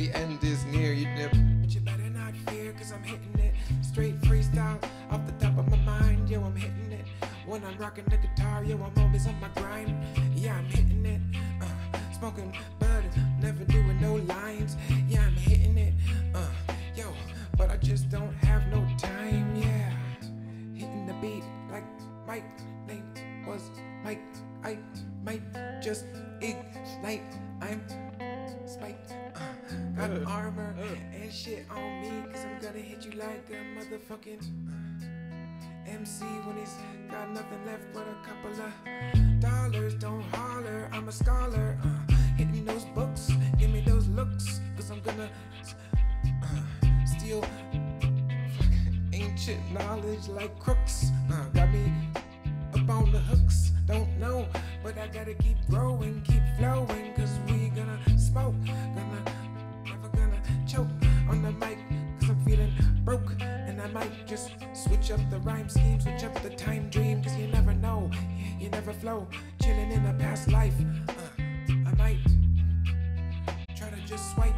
the end is near. You never. But you better not fear, cause I'm hitting it. Straight freestyle off the top of my mind, yo, I'm hitting it. When I'm rocking the guitar, yo, I'm always on my grind. Yeah, I'm hitting it. Uh, smoking bud, never doing no lines. Yeah, I'm hitting it. Uh, yo, but I just don't have no time, yeah. Hitting the beat like Mike, name was Mike. I might just ignite. I'm spiked. Got armor and shit on me, cause I'm gonna hit you like a motherfucking MC when he's got nothing left but a couple of dollars. Don't holler, I'm a scholar. Uh, hitting those books, give me those looks, cause I'm gonna uh, steal ancient knowledge like crooks. Uh, got me up on the hooks, don't know, but I gotta keep growing, keep flowing, cause we broke, and I might just switch up the rhyme scheme, switch up the time dream, cause you never know, you never flow, chilling in a past life, uh, I might try to just swipe